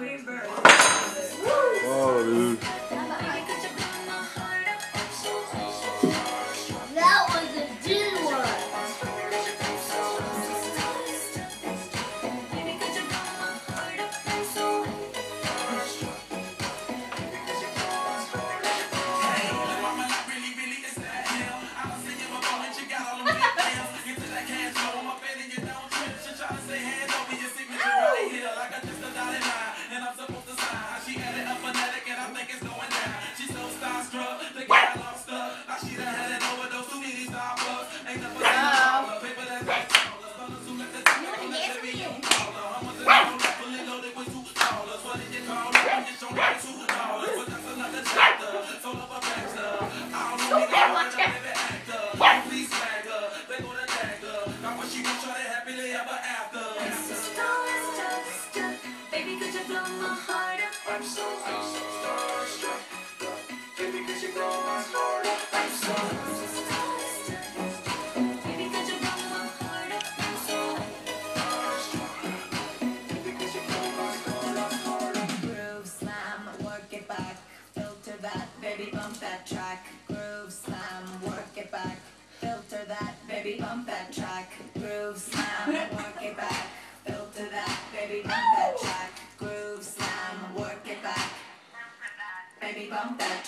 River. I'm like it's baby, bump that track. Groove slam, work it back. Filter that, baby, bump that track. Groove slam, work it back. Filter that, baby, bump that track. Groove slam, work it back. Baby, bump that